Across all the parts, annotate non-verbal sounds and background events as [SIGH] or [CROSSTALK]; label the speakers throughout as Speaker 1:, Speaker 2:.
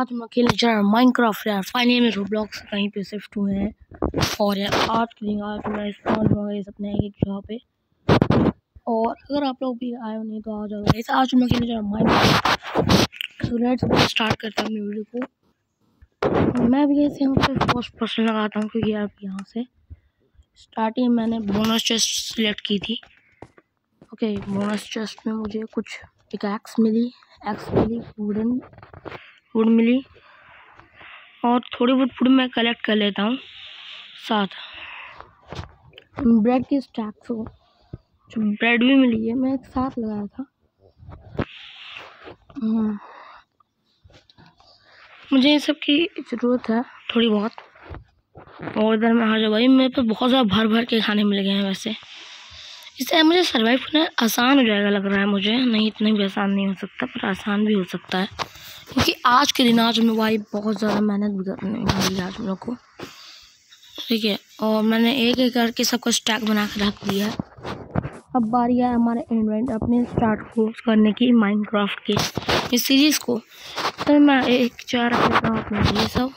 Speaker 1: आज हम खेलने जा रहे हैं। माइनक्राफ्ट यार फाइनली में रोब्लॉक्स कहीं पे शिफ्ट हुए हैं। और यार आज के दिन आज मैं स्पॉन होंगे अपने एक जगह पे। और अगर आप लोग भी आए हो नहीं तो आ जाओ ऐसे आज मैं खेलने जा रहा हूँ माइनक्राफ्ट तो लेट्स स्टार्ट करता हूँ अपनी वीडियो को। मैं भी ऐसे यहाँ पे फ़र्स्ट पर्सन लगाता हूँ क्योंकि यार यहाँ से। स्टार्टिंग मैंने बोनस चेस्ट सिलेक्ट की थी। ओके बोनस चेस्ट में मुझे कुछ एक एक्स मिली। एक्स मिली वुडन वुड मिली। और थोड़ी बहुत फ़ूड मैं कलेक्ट कर लेता हूँ, साथ। ब्रेड की स्टैक्स को जो ब्रेड भी मिली है, मैं एक साथ लगाया था। हम्म। मुझे इन सब की ज़रूरत है, थोड़ी बहुत। और इधर में जाओ भाई मेरे पे बहुत ज़्यादा भर भर के खाने मिल गए हैं वैसे। इससे मुझे सर्वाइव करना आसान हो जाएगा लग रहा है मुझे। नहीं, इतना भी आसान नहीं हो सकता, पर आसान भी हो सकता है। क्योंकि आज के दिन, आज मैं भाई बहुत ज़्यादा मेहनत भी करने वाली आज लोग को। ठीक है, और मैंने एक एक करके सबको स्टैक बना कर रख दिया है। अब बारी है हमारे इन्वेंट अपने स्टार्ट को करने की माइनक्राफ्ट के। इस सीरीज़ को। तो मैं एक, चार हूँ अपने ये सब।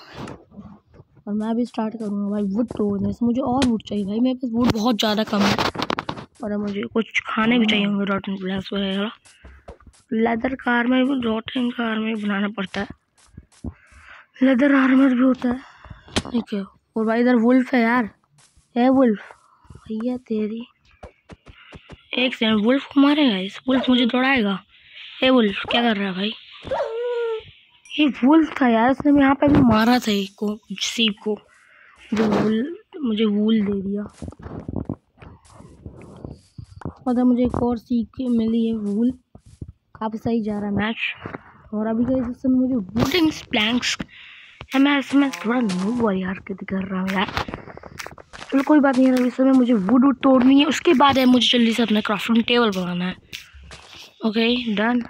Speaker 1: और मैं भी स्टार्ट करूँगा भाई वुड तोड़ने से। मुझे और वुड चाहिए भाई, मेरे पास वुड बहुत ज़्यादा कम है। और मुझे कुछ खाने भी चाहिए होंगे रॉटन प्लस वगैरह। लेदर कार में भी रोटिंग कार में भी बनाना पड़ता है। लेदर आर्मर भी होता है। ठीक है और भाई इधर वुल्फ है यार। है वुल्फ भैया तेरी। एक सेकंड वुल्फ को मारेगा इस? वुल्फ मुझे दौड़ाएगा। ए वुल्फ क्या कर रहा है भाई? ये वुल्फ था यार उसने यहाँ पे भी मारा था एक को सीप को। जो वुल मुझे वूल दे दिया। मतलब मुझे एक और सीख मिली है वूल काफ़ी सही जा रहा है मैच और अभी का इस समय मुझे वुडन प्लैंक्स है, मैं इसमें थोड़ा नो वाली हरकत कर रहा हूँ यार। चलो, कोई बात नहीं है इस समय मुझे वुड वुड तोड़नी है, उसके बाद है मुझे जल्दी से अपना क्राफ्टिंग टेबल बनाना है। ओके डन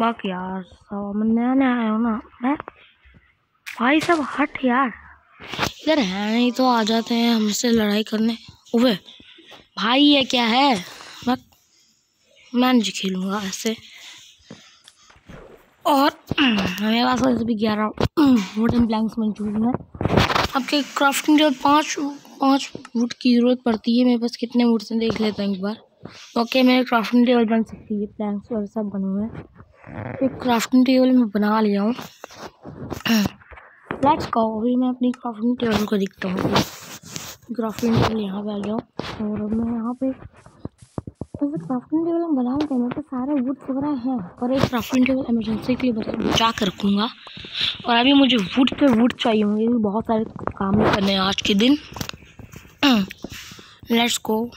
Speaker 1: बाकी यार, सब नया नया आया हो ना मैं भाई सब हट यार। इधर है नहीं तो आ जाते हैं हमसे लड़ाई करने। ओए, भाई ये क्या है? मैं जी खेलूँगा ऐसे। और मेरे पास वैसे भी ग्यारह वुडन प्लैंक्स मौजूद हैं। आपके क्राफ्टिंग जो पाँच पाँच वुड की ज़रूरत पड़ती है, मेरे पास कितने वुड से देख लेते हैं एक बार। ओके मेरे क्राफ्टिंग टेबल बन सकती है प्लैंक्स और सब बने हुए हैं। एक क्राफ्टिंग टेबल मैं बना लिया हूँ। लेट्स गो अभी मैं अपनी क्राफ्टिंग टेबल को दिखता हूँ। क्राफ्टिंग टेबल यहाँ पे आ गया और मैं यहाँ पे वैसे क्राफ्टिंग टेबल हम पास सारे वुड वगैरह हैं। और एक क्राफ्टिंग टेबल इमरजेंसी के लिए बचा कर रखूँगा। और अभी मुझे वुड पे वुड चाहिए होंगे बहुत सारे काम करने हैं आज के दिन। [CLEARS THROAT] लेट्स गो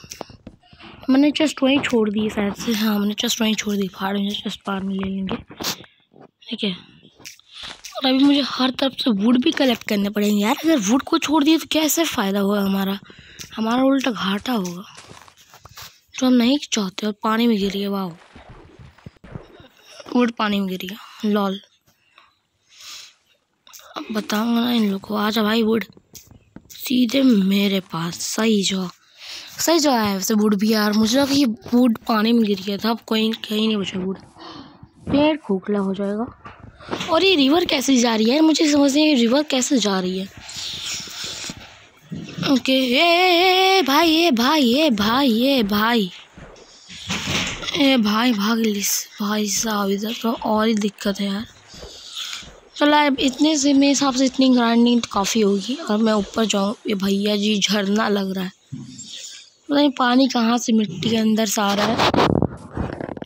Speaker 1: मैंने चेस्ट वहीं छोड़ दी शायद से। हाँ मैंने चेस्ट वहीं छोड़ दी फाड़ में चेस्ट पार में ले लेंगे। ठीक है। और अभी मुझे हर तरफ़ से वुड भी कलेक्ट करने पड़ेंगे। यार, अगर वुड को छोड़ दिए तो कैसे फ़ायदा होगा हमारा? हमारा उल्टा घाटा होगा। जो हम नहीं चाहते और पानी में गिरी है वाह वुड पानी में गिरी है लॉल। अब बताऊँगा ना इन लोग को आ आजा भाई वुड सीधे मेरे पास, सही जो सही जो है, वैसे वुड भी यार, मुझे लगा ये वुड पानी में गिर गया था, अब कोई कहीं नहीं बचा वुड पेड़ खोखला हो जाएगा। और ये रिवर कैसे जा रही है? मुझे समझ नहीं रिवर कैसे जा रही है? ओके ए, भाई ए भाई ए भाई ए भाई। ए भाई भाग लिस। भाई साहब इधर तो और ही दिक्कत है यार। चलो अब इतने से मेरे हिसाब से इतनी ग्राइंडिंग तो काफ़ी होगी। और मैं ऊपर जाऊँ ये भैया जी झरना लग रहा है। पता नहीं पानी कहाँ से मिट्टी के अंदर से आ रहा है।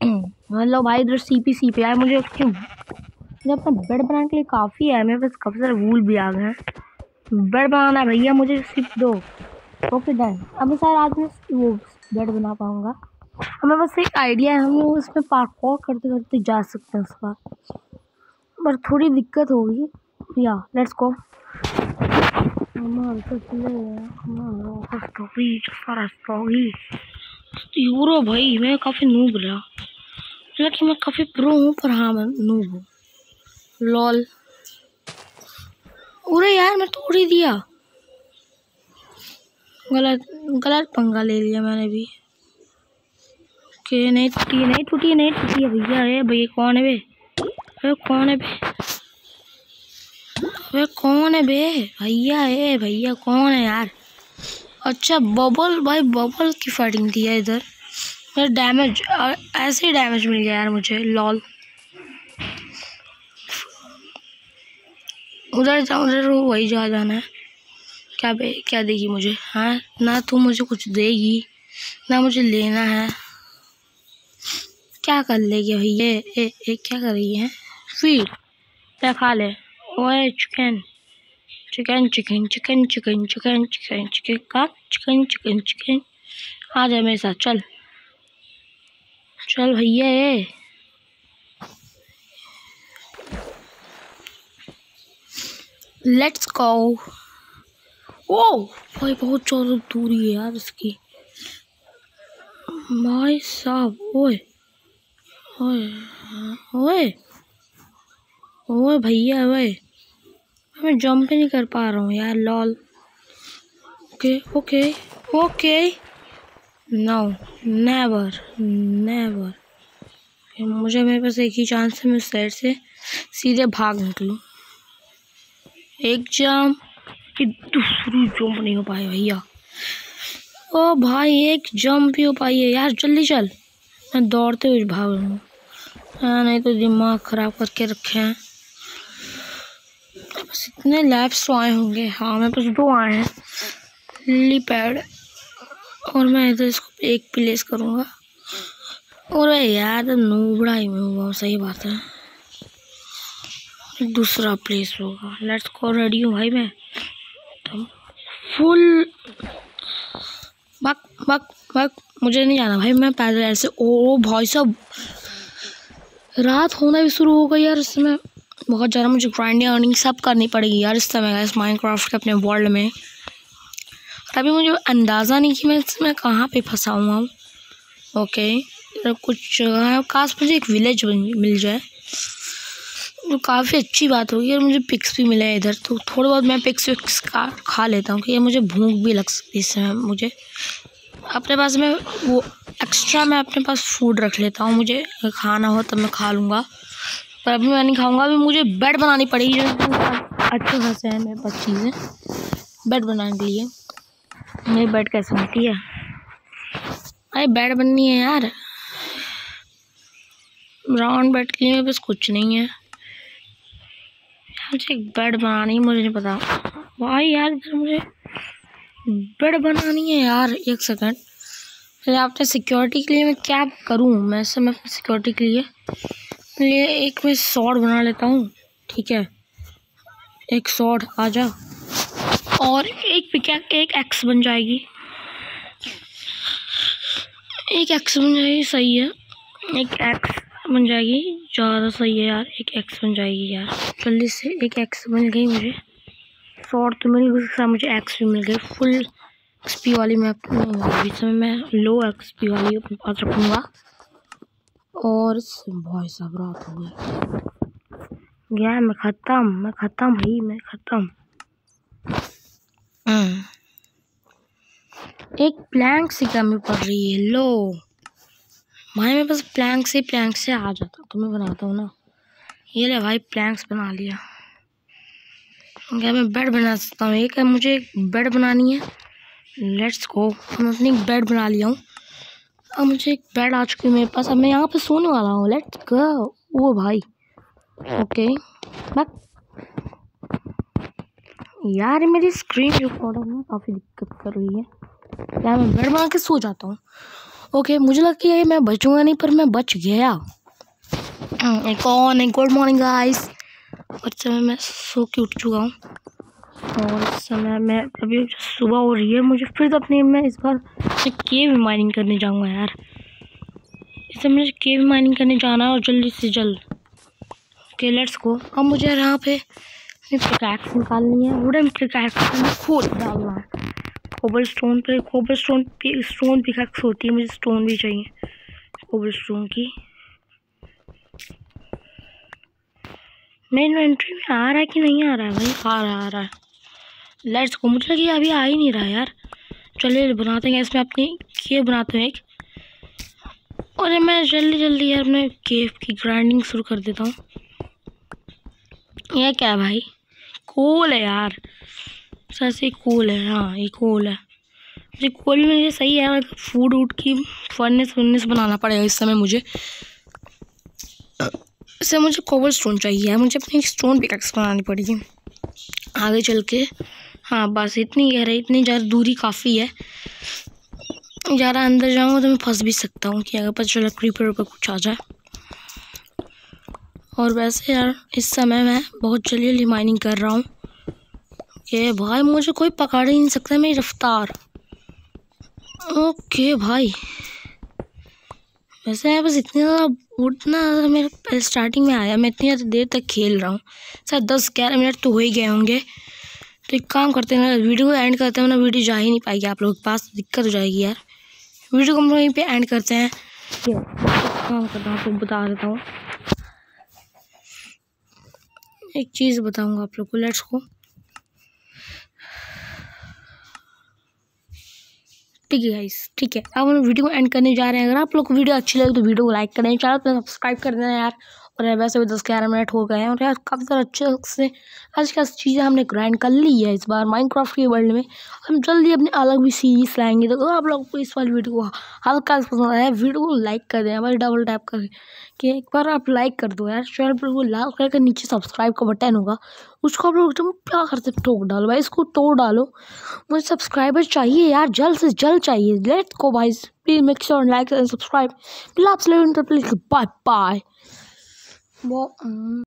Speaker 1: मतलब भाई इधर सी पी सी पे आए मुझे मुझे अपना बेड बनाने के लिए काफ़ी है मेरे पास काफ़ी सारे वूल भी आ गए हैं। बेड बनाना भैया, मुझे सिर्फ़ दो। ओके डन अब सर आज मैं वो बेड बना पाऊँगा। हमें बस एक आइडिया है, हम लोग उसमें पार्कौर करते करते जा सकते हैं उसका पर थोड़ी दिक्कत होगी। या लेट्स गो यूरो भाई, मैं काफ़ी नूब रहा। लेकिन मैं काफ़ी प्रो हूँ, पर हाँ मैं नूब हूँ। लॉल अरे यार मैं तोड़ ही दिया। गलत गलत पंगा ले लिया मैंने भी। के नहीं टूटी नहीं टूटी नहीं टूटी भैया, अरे भैया कौन है भे अरे कौन है बे? अरे कौन है बे? भैया है, भैया कौन है यार? अच्छा बबल भाई बबल की फाइटिंग थी है इधर। मेरा डैमेज ऐसे ही डैमेज मिल गया यार मुझे लॉल उधर जाओ उधर वही जा जाना है। क्या बे क्या देगी मुझे? हाँ ना तू मुझे कुछ देगी ना मुझे लेना है। क्या कर लेगी भैया ए, ए, क्या कर रही है? फिर क्या खा ले। ओए chicken. Chicken chicken chicken chicken chicken chicken chicken का? Chicken chicken chicken. आ जाए मेरे साथ चल। चल भैया ये लेट्स गो ओ भाई बहुत ज़्यादा दूरी है यार इसकी। भाई साहब, ओए ओए ओए ओए भैया, ओए। मैं जंप ही नहीं कर पा रहा हूँ यार lol okay okay okay no never never मुझे मेरे पास एक ही चांस है, मैं उस साइड से सीधे भाग निकलूँ। एक कि दूसरी जंप नहीं हो पाई भैया। ओ भाई, एक जंप ही हो पाई है। यार, जल्दी चल। मैं दौड़ते हुए भाग रहा हूँ। हाँ नहीं तो दिमाग ख़राब करके रखे हैं। बस इतने लैब्स तो आए होंगे। हाँ मेरे पास दो आए हैं। लिली पैड और मैं इधर इसको एक प्लेस करूँगा। और यार नूबड़ा ही में हुआ सही बात है। दूसरा प्लेस होगा। लेट्स को रेडी हूँ भाई मैं। तो फुल बक बक बक, मुझे नहीं जाना भाई, मैं पैदल ऐसे ओ भाई सब रात होना भी शुरू हो गई यार इस समय। बहुत ज़्यादा मुझे ग्राइंडिंग अर्निंग सब करनी पड़ेगी यार इस समय इस माइनक्राफ्ट के अपने वर्ल्ड में। और अभी मुझे अंदाज़ा नहीं कि मैं इसमें कहाँ पे फंसा हुआ हूँ। ओके कुछ जगह काश मुझे एक विलेज मिल जाए। काफ़ी अच्छी बात होगी और मुझे पिक्स भी मिले इधर तो थोड़ा बहुत मैं पिक्स विक्स का खा लेता हूँ कि मुझे भूख भी लग सकती है इस समय मुझे। अपने पास में वो एक्स्ट्रा मैं अपने पास फ़ूड रख लेता हूँ, मुझे खाना हो तब मैं खा लूँगा। पर अभी मैं नहीं खाऊँगा, अभी मुझे बेड बनानी पड़ेगी जो अच्छे खासे हैं मेरे पास चीज़ें। बेड बनाने के लिए। मेरी बेड कैसे बनती है? अरे बेड बननी है यार। राउंड बेड के लिए मेरे पास कुछ नहीं है। मुझे एक बेड बनानी है, मुझे नहीं पता। भाई यार, इधर मुझे बेड बनानी है यार, एक सेकंड फिर आपने सिक्योरिटी के लिए मैं क्या करूँ? मैं समय सिक्योरिटी के लिए लिए एक मैं शॉर्ट बना लेता हूँ, ठीक है? एक शॉर्ट आ जा और एक पिकैक एक एक्स बन जाएगी। एक एक्स बन जाएगी, सही है। एक एक्स बन जाएगी। ज़्यादा सही है यार एक एक्स बन जाएगी यार। जल्दी से एक एक्स बन गई मुझे। शॉर्ट तो मिल गई उसके मुझे एक्स भी मिल गई। फुल एक्सपी वाली मैं अपने समय मैं लो एक्सपी वाली अपने पास रखूँगा। और भाई साहब रात हो गई। गया मैं ख़त्म मैं ख़त्म ही मैं ख़त्म। हम्म। एक प्लैंक से कमी पड़ रही है लो भाई मेरे पास प्लैंक से प्लैंक से आ जाता तो मैं बनाता हूँ ना। ये ले भाई प्लैंक्स बना लिया। क्या मैं बेड बना सकता हूँ? एक है, मुझे बेड बनानी है। लेट्स गो मैं अपनी बेड बना लिया हूँ। अब मुझे एक बेड आ चुकी है मेरे पास। अब मैं यहाँ पे सोने वाला हूँ। लेट्स गो वो भाई। ओके बक यार, मेरी स्क्रीन रिकॉर्डर में काफ़ी दिक्कत कर रही है। यार मैं बेड बना के सो जाता हूँ? ओके मुझे लगता है मैं बचूँगा नहीं, पर मैं बच गया। ऑन एक गुड मॉर्निंग गाइस और समय मैं सो के उठ चुका हूँ। और समय मैं अभी सुबह हो रही है मुझे फिर तो अपनी, मैं इस बार केव माइनिंग करने जाऊँगा यार। इसे मुझे केव माइनिंग करने जाना है और जल्दी से जल्द। ओके लेट्स गो अब मुझे यहाँ पे पिकैक्स निकालनी है। वुडन पिकैक्स खोद डालना है। कोबल स्टोन पे कोबल स्टोन स्टोन पिकैक्स होती है, मुझे स्टोन भी चाहिए। कोबल स्टोन की। मेरे इन्वेंट्री में आ रहा है कि नहीं आ रहा है भाई? आ रहा आ रहा है। लेट्स को मुझे लगे अभी आ ही नहीं रहा यार। चलिए, बनाते हैं इसमें अपनी केव बनाते हैं एक। और मैं जल्दी जल्दी यार मैं केव की ग्राइंडिंग शुरू कर देता हूँ। यह क्या है भाई? कूल है यार। सर से कूल है हाँ ये कूल है। मुझे कूल में ये सही है मतलब फ़ूड वूड की फर्नेस वर्नेस बनाना पड़ेगा इस समय मुझे। इससे मुझे कोबल स्टोन चाहिए, मुझे अपनी स्टोन पिकैक्स बनानी पड़ेगी। आगे चल के हाँ बस इतनी गहराई इतनी ज़्यादा दूरी काफ़ी है। ज़्यादा अंदर जाऊँगा तो मैं फंस भी सकता हूँ कि अगर पता चला क्रीपर ऊपर कुछ आ जाए। और वैसे यार, इस समय मैं बहुत जल्दी जल्दी माइनिंग कर रहा हूँ। कि भाई मुझे कोई पकड़ ही नहीं सकता मेरी रफ्तार। ओके भाई। वैसे है बस इतनी ज़्यादा उठना मेरे स्टार्टिंग में आया मैं इतनी ज़्यादा देर तक खेल रहा हूँ। सर दस ग्यारह मिनट तो हो ही गए होंगे। तो एक काम करते हैं वीडियो को एंड करते हैं ना वीडियो जा ही नहीं पाएगी आप लोगों के पास दिक्कत हो जाएगी यार। वीडियो को हम लोग यहीं पे एंड करते हैं। काम करता हूँ आपको बता देता हूँ। एक चीज़ बताऊँगा आप लोग को लेट्स को ठीक है गाइस ठीक है? अब हम वीडियो को एंड करने जा रहे हैं। अगर आप लोग को वीडियो अच्छी लगे तो वीडियो को लाइक करें, चैनल पर सब्सक्राइब कर देना यार। और वैसे भी दस ग्यारह मिनट हो गए हैं और यार काफ़ी सारे अच्छे से आज खास चीज़ें हमने ग्राइंड कर ली है इस बार माइनक्राफ्ट के वर्ल्ड में। हम जल्दी अपनी अलग भी सीरीज़ लाएँगे। तो आप लोग को इस वाली वीडियो को हल्का पसंद आया वीडियो को लाइक कर दें भाई डबल टैप करके कि एक बार आप लाइक कर दो यार। चैनल पर वो लाल कलर के नीचे सब्सक्राइब का बटन होगा, उसको आप लोग एकदम क्या करते ठोक डालो भाई, इसको तोड़ डालो। मुझे सब्सक्राइबर चाहिए यार, जल्द से जल्द चाहिए। लेट को भाई please make sure like and subscribe please bye bye 莫嗯。